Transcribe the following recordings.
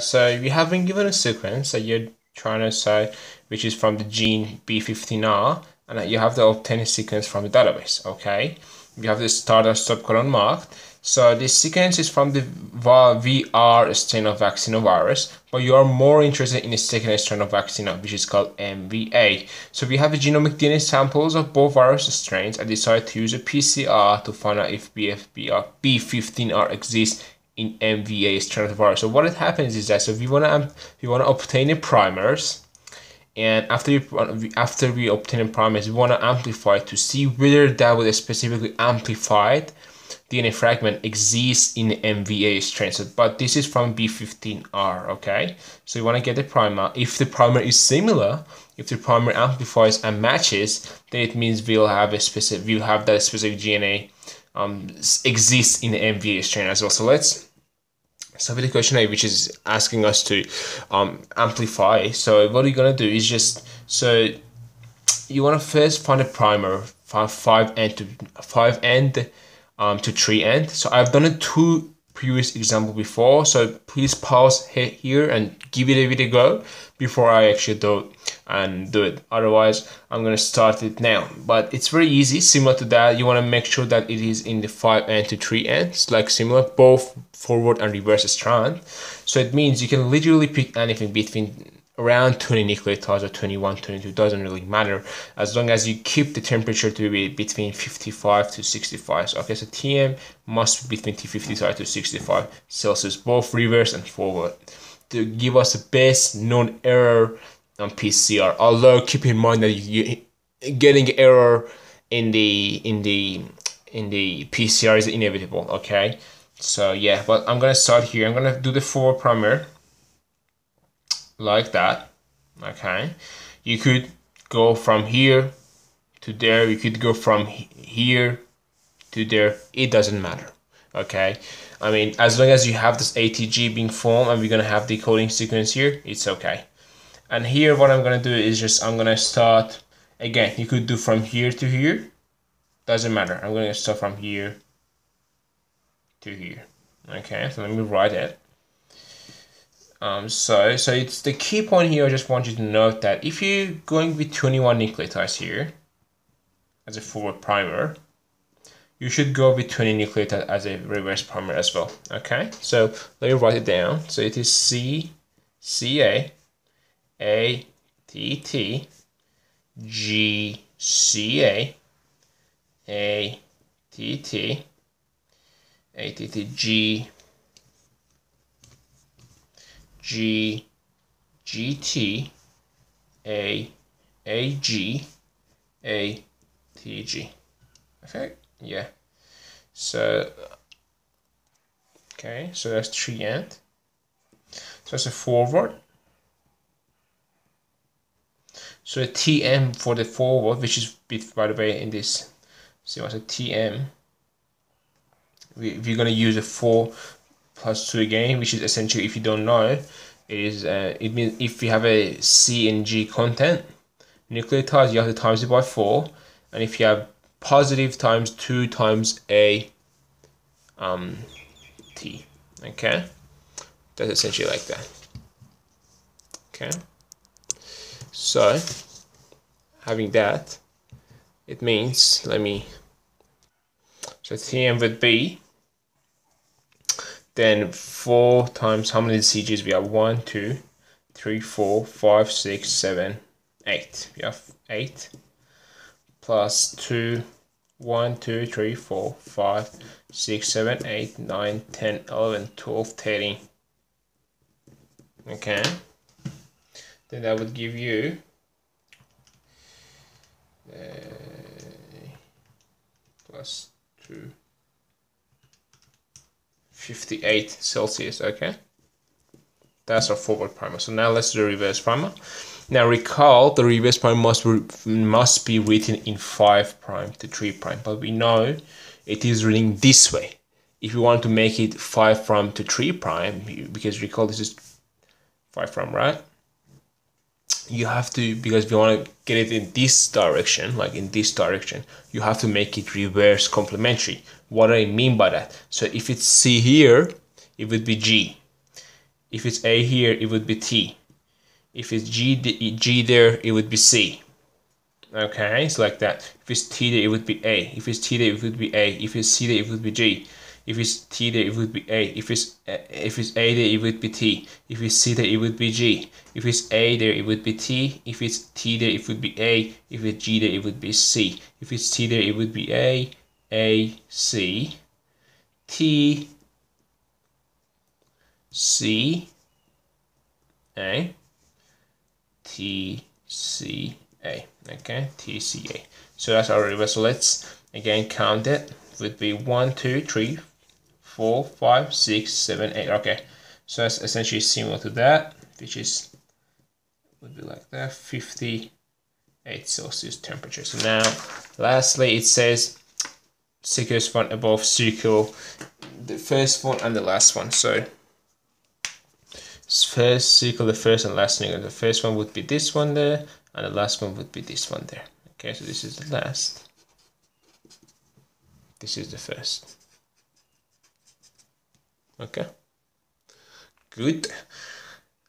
So you have been given a sequence that you're trying to say, which is from the gene B15R, and that you have to obtain a sequence from the database, okay? You have the start and stop codon marked. So this sequence is from the VR strain of virus, but you are more interested in the second strain of vaccinia, which is called MVA. So we have the genomic DNA samples of both virus strains. I decided to use a PCR to find out if BFBR B15R exists in MVA virus. So what it happens is that so we want to we want to obtain the primers, and after uh, we, after we obtain the primers, we want to amplify to see whether that would specifically amplified DNA fragment exists in the MVA strain. So, but this is from B15R, okay? So you want to get the primer. If the primer is similar, if the primer amplifies and matches, then it means we'll have a specific, we'll have that specific DNA um, exists in the MVA strain as well. So let's so with the question A, which is asking us to um, amplify. So what you're gonna do is just so you want to first find a primer five five end to five end um, to three end. So I've done a two previous example before. So please pause here and give it a bit a go before I actually do it and do it. Otherwise, I'm going to start it now. But it's very easy, similar to that. You want to make sure that it is in the 5 end to 3 ends, like similar, both forward and reverse strand. So it means you can literally pick anything between around 20 nucleotides or 21 22 doesn't really matter as long as you keep the temperature to be between 55 to 65 so, okay so tm must be between 55 to 65 celsius both reverse and forward to give us the best known error on PCR. Although keep in mind that you getting error in the in the in the PCR is inevitable. Okay, so yeah, but I'm gonna start here. I'm gonna do the four primer like that. Okay, you could go from here to there. You could go from here to there. It doesn't matter. Okay, I mean as long as you have this ATG being formed and we're gonna have the coding sequence here, it's okay and here what I'm gonna do is just I'm gonna start again you could do from here to here doesn't matter I'm gonna start from here to here okay so let me write it um, so so it's the key point here I just want you to note that if you're going with 21 nucleotides here as a forward primer you should go with 20 nucleotides as a reverse primer as well okay? So let me write it down. So it is C C A a T T G C A A T T A T T G G G T A A G A T G. Okay, yeah. So okay, so that's three end. So it's a forward so a TM for the forward, which is by the way in this, so what's a TM. We, we're gonna use a four plus two again, which is essentially if you don't know, is uh, it means if you have a C and G content nucleotides, you have to times it by four, and if you have positive times two times a um, T. Okay, that's essentially like that. Okay. So, having that, it means, let me, so TM would be, then 4 times how many CGs we have? 1, 2, 3, 4, 5, 6, 7, 8. We have 8 plus 2, 1, 2, 3, 4, 5, 6, 7, 8, 9, 10, 11, 12, 13. Okay then that would give you uh, plus 2 58 Celsius okay? That's our forward primer. So now let's do the reverse primer. Now recall the reverse primer must must be written in 5 prime to 3 prime but we know it is written this way. If you want to make it 5 prime to 3 prime because recall this is 5 prime right? You have to because you want to get it in this direction like in this direction you have to make it reverse complementary what do i mean by that so if it's c here it would be g If it's A here, it would be T. If it's G, G there, it would be C. Okay, it's like that. If it's T there, it would be A. If it's T there, it would be A. If it's C there, it would be G. If it's T there, it would be A. If it's if it's A there, it would be T. If it's C there, it would be G. If it's A there, it would be T. If it's T there, it would be A. If it's G there, it would be C. If it's T there, it would be A, A, C, T, C, A, T, C, A. Okay, T, C, A. So that's our reversal. Let's again count it. it would be one, two, three, four, five, six, seven, eight. Okay, so that's essentially similar to that, which is would be like that, 58 Celsius temperature. So now, lastly, it says secures one above circle, the first one and the last one. So first circle, the first and last circle. The first one would be this one there, and the last one would be this one there. Okay, so this is the last. This is the first. Okay. Good.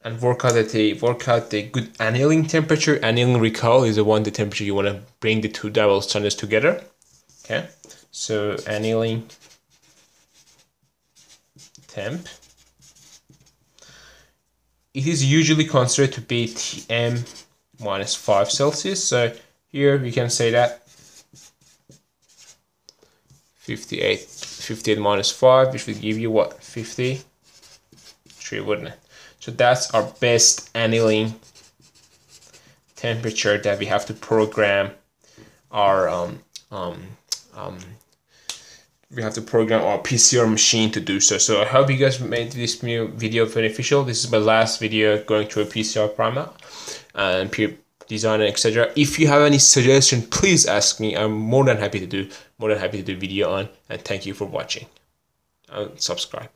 And work out the work out the good annealing temperature. Annealing recall is the one the temperature you want to bring the two double standards together. Okay. So annealing temp. It is usually considered to be Tm minus 5 Celsius. So here we can say that 58, 58 minus 5, which will give you what? 53, wouldn't it? So that's our best annealing temperature that we have to program our um, um, um, we have to program our PCR machine to do so. So I hope you guys made this video beneficial. This is my last video going through a PCR primer and design etc. If you have any suggestion, please ask me. I'm more than happy to do more than happy to do video on. And thank you for watching. And subscribe.